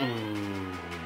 Hum.